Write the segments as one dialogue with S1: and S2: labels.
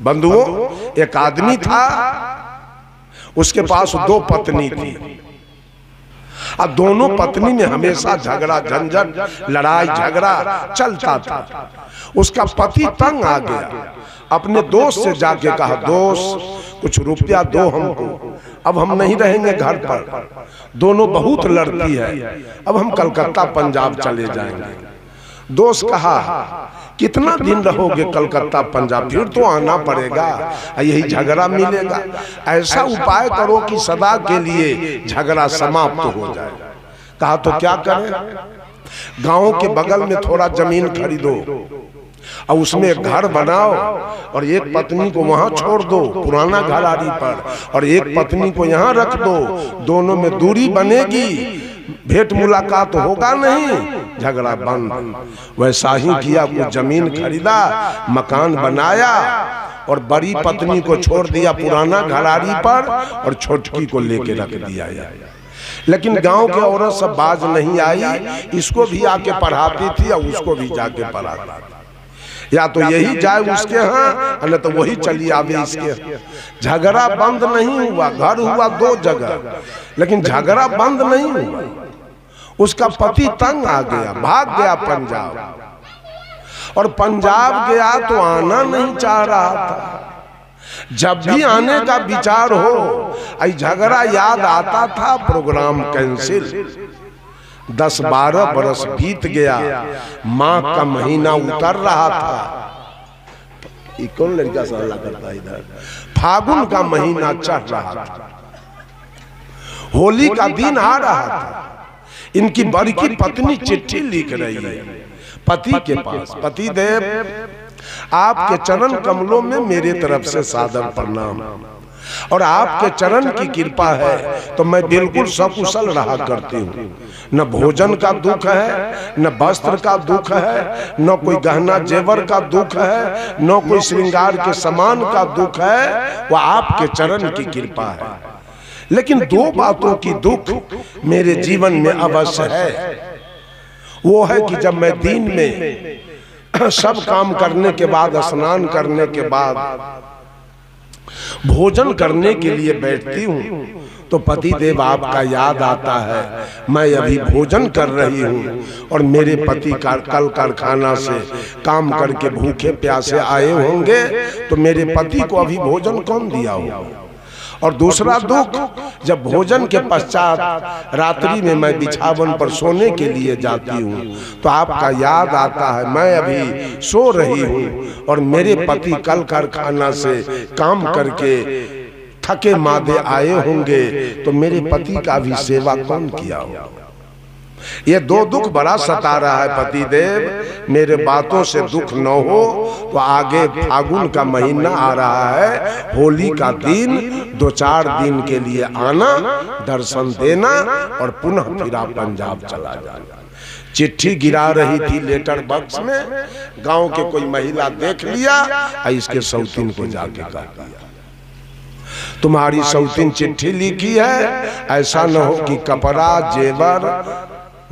S1: बंधुओं एक आदमी था उसके पास दो पत्नी थी। अब दोनों पत्नी में हमेशा झगड़ा झंझट लड़ाई झगड़ा चलता था। उसका पति तंग आ गया। अपने दोस्त से जाके कहा दोस्त कुछ रुपया दो हमको। अब हम नहीं रहेंगे घर पर। दोनों बहुत लड़ती है। अब हम कलकत्ता पंजाब चले जाएँगे। दोस्त कहा कितना दिन रहोगे कलकत्ता पंजाब फिर तो आना पड़ेगा यही झगड़ा मिलेगा। ऐसा उपाय करो कि सदा के लिए झगड़ा समाप्त हो जाए। कहा तो क्या करें? गाँव के बगल में थोड़ा ज़मीन खरीदो और उसमें घर बनाओ और एक पत्नी को वहाँ छोड़ दो पुराना घराड़ी पर और एक पत्नी को यहाँ रख दो। दोनों में दूरी बनेगी। भेंट मुलाकात होगा नहीं। झगड़ा बंद। वैसा ही किया कुछ ज़मीन खरीदा मकान बनाया और बड़ी पत्नी को छोड़ दिया पुराना घराड़ी पर और छोटकी को लेके रख दिया। लेकिन गाँव के औरत सब बाज नहीं आई इसको भी आके पढ़ाती थी और उसको भी जाके पढ़ाती थी। या तो यही जाए उसके यहाँ न तो वही चली आवे इसके झगड़ा बंद नहीं हुआ घर हुआ दो जगह लेकिन झगड़ा बंद नहीं हुआ। उसका पति तंग आ गया भाग गया पंजाब। और पंजाब गया तो आना नहीं चाह रहा था। जब भी आने का विचार हो आई झगड़ा याद आता था प्रोग्राम कैंसिल। दस बारह बरस बीत गया। माँ का महीना उतर रहा था। कौन लड़का सल्ला करता इधर? फागुन का महीना चढ़ रहा था। होली का दिन आ रहा था। इनकी बड़ी पत्नी चिट्ठी लिख रही है। पति के पास। पति देव आपके चरण कमलों में मेरे तरफ़ से सादर प्रणाम। और आपके चरण की कृपा है तो मैं बिल्कुल सकुशल रहा करती हूँ। न भोजन का दुख है न वस्त्र का दुख है न कोई गहना जेवर का दुख है न कोई श्रृंगार के समान का दुख है वह आपके चरण की कृपा है। लेकिन दो बातों की दुख मेरे जीवन में अवश्य है। वो है कि जब मैं दिन में सब काम करने के बाद स्नान करने के बाद भोजन करने के लिए बैठती हूँ तो पति देव आपका याद आता है। मैं अभी भोजन कर रही हूँ और मेरे पति कार, कल कारखाना से काम करके भूखे प्यासे आए होंगे तो मेरे पति को अभी भोजन कौन दिया होगा? और दूसरा दुख, जब भोजन के पश्चात रात्रि में मैं बिछावन पर सोने के लिए जाती हूँ तो आपका याद आता है, मैं अभी सो रही हूँ और मेरे पति कल कारखाना से काम करके थके मादे आए होंगे तो मेरे पति का भी सेवा कौन किया होगा? ये दो दुख बड़ा सता रहा है पति देव मेरे बातों से दुख न हो तो आगे फागुन का महीना आ रहा है। होली का दिन दो चार दिन के लिए आना दर्शन देना और पुनः फिर पंजाब चला जाना। चिट्ठी गिरा रही थी लेटर बॉक्स में गाँव के कोई महिला देख लिया और इसके सौतीन को जाके कर दिया। तुम्हारी सौतीन चिट्ठी लिखी है ऐसा न हो कि कपड़ा जेवर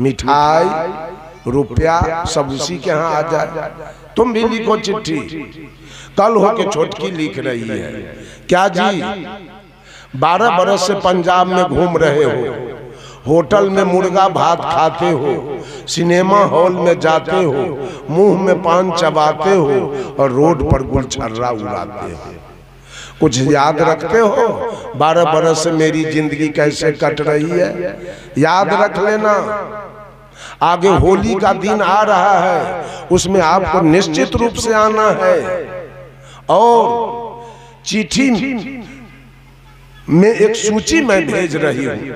S1: मिठाई रुपया सब उसी के यहाँ आ जाए। तुम भी लिखो चिट्ठी। कल हो के छोटकी लिख रही है। क्या जी? बारह बरस से पंजाब में घूम रहे हो। होटल में मुर्गा भात खाते हो। सिनेमा हॉल में जाते हो। मुँह में पान चबाते हो। और रोड पर गुलछर्रा उड़ाते हो। कुछ याद रखते हो? बारह बरस से मेरी ज़िंदगी कैसे कट रही है? याद रख लेना। आगे होली का दिन आ रहा है, उसमें आपको निश्चित रूप से आना है। और चिट्ठी में एक सूची मैं भेज रही हूँ।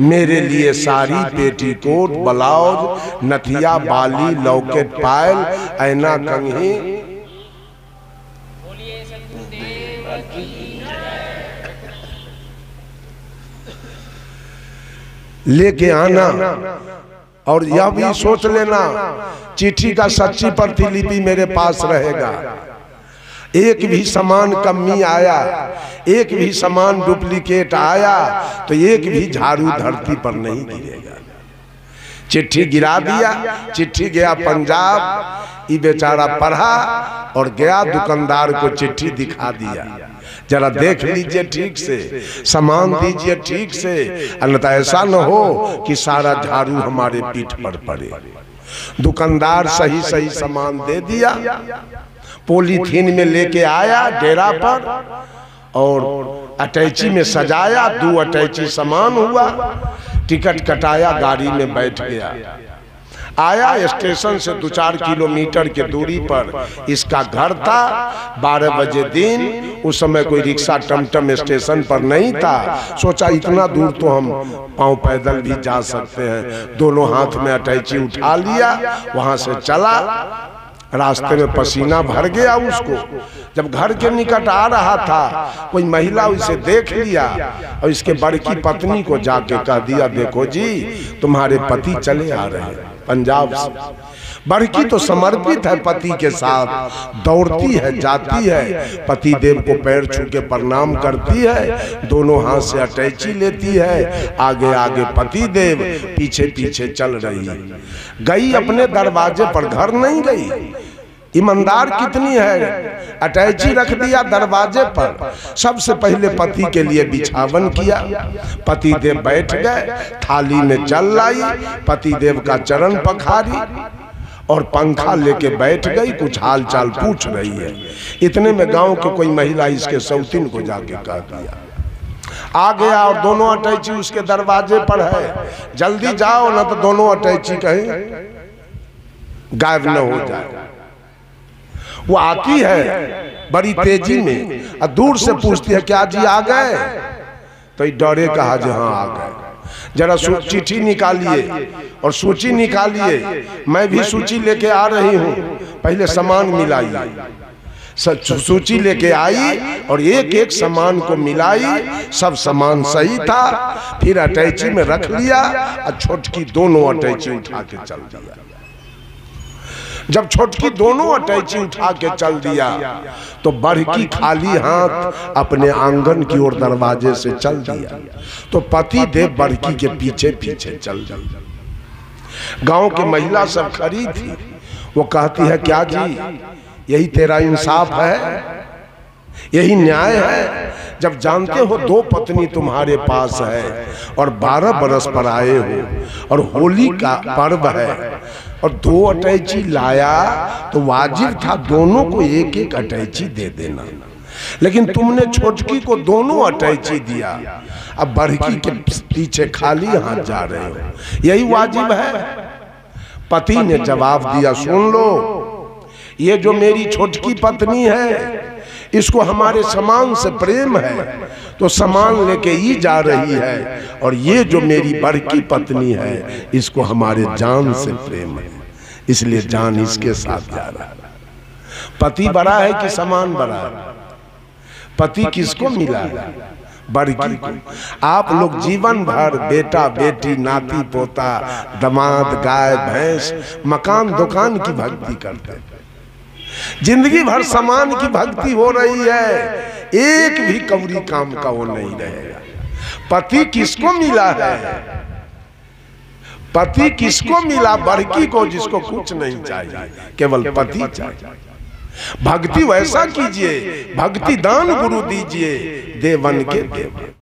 S1: मेरे लिए साड़ी पेटी कोट, ब्लाउज, नथिया, बाली, लौकेट पायल, ऐना कंघी लेके आना। और यह भी सोच लेना, चिट्ठी का सच्ची प्रतिलिपि मेरे पास रहेगा। एक भी सामान कमी आया, एक भी सामान डुप्लीकेट आया तो एक भी झाड़ू धरती पर नहीं गिरेगा। चिट्ठी गिरा दिया, चिट्ठी गया पंजाब ये बेचारा पढ़ा और गया दुकानदार को चिट्ठी दिखा दिया। जरा देख लीजिए ठीक से सामान दीजिए ठीक से। अन्यथा ऐसा न हो कि सारा झाड़ू हमारे पीठ पर पड़े। दुकानदार सही सही सामान दे दिया। पोलीथीन में लेके आया डेरा पर और अटैची में सजाया दो अटैची सामान हुआ। टिकट कटाया गाड़ी में बैठ गया। आया स्टेशन से दो चार किलोमीटर के दूरी पर। इसका घर था। बारह बजे दिन, उस समय कोई रिक्शा टमटम स्टेशन पर नहीं था। सोचा इतना दूर तो हम पाँव पैदल भी जा सकते हैं। दोनों हाथ में अटैची उठा लिया, वहाँ से चला। रास्ते में पसीना भर गया उसको। जब घर के निकट आ रहा था, कोई महिला उसे देख लिया और इसके बड़की पत्नी को जाके कह दिया, देखो जी, तुम्हारे पति चले आ रहे हैं। पंजाब से। बड़की तो समर्पित है पति के साथ। दौड़ती है, जाती है। पति देव को पैर छू के प्रणाम करती है। दोनों हाथ से अटैची लेती है। आगे आगे पति देव, पीछे पीछे चल रही। है गई अपने दरवाजे पर, घर नहीं गई। ईमानदार कितनी है? अटैची रख दिया दरवाजे पर। सबसे पहले पति के लिए बिछावन किया। पति देव बैठ गए, थाली में जल लाई पति देव का चरण पखारी। और पंखा लेके बैठ गई, कुछ हाल चाल पूछ रही है। इतने में गाँव के कोई महिला इसके सौतीन को जाके कह दिया, आ गया और दोनों अटैची उसके दरवाजे पर है। जल्दी जाओ, ना तो दोनों अटैची कहीं। गायब न हो जाए। वो आती है बड़ी तेज़ी में। और दूर से पूछती है क्या जी आ गए? तो डरे कहा जी हाँ आ गए। जरा चिट्ठी निकालिए और सूची निकालिए। मैं भी सूची लेके आ रही हूँ। पहले सामान मिलाइए सूची लेके आई और एक एक सामान को मिलाई। सब सामान सही था। फिर अटैची में रख लिया। और छोटकी दोनों अटैची उठा के चल दिया। जब छोटकी दोनों अटैची उठा के चल दिया तो बढ़की खाली हाथ अपने आँगन की ओर दरवाजे से चल दिया। तो पति देव बड़की के पीछे पीछे चल चल गाँव की महिला सब खड़ी थी। वो कहती है क्या जी यही तेरा इंसाफ है? यही न्याय है। जब जानते हो दो पत्नी तुम्हारे पास है और बारह बरस पर आए हो और होली का पर्व है और दो अटैची लाया तो वाजिब था दोनों को एक एक अटैची दे देना। लेकिन तुमने छोटकी को दोनों अटैची दिया। अब बड़की के पीछे खाली हाथ जा रहे हो। यही वाजिब है। पति ने जवाब दिया, सुन लो, ये जो मेरी छोटकी पत्नी है इसको हमारे समान से प्रेम है तो समान लेके ही जा रही है। और ये जो मेरी बड़की पत्नी है इसको हमारे जान से प्रेम है। इसलिए जान इसके साथ जा रहा है। पति बड़ा है कि समान बड़ा है? पति किसको मिला? है बड़की को। आप लोग जीवन भर बेटा बेटी नाती पोता दमाद गाय भैंस मकान दुकान की भक्ति करते हैं। ज़िंदगी भर समान की भक्ति हो रही है। एक भी कौरी काम का वो नहीं रहेगा पति किसको मिला है? पति किसको मिला? बड़की को जिसको कुछ नहीं चाहिए केवल पति चाहिए। भक्ति वैसा कीजिए। भक्ति दान गुरु दीजिए। देवन के देव।